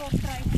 go try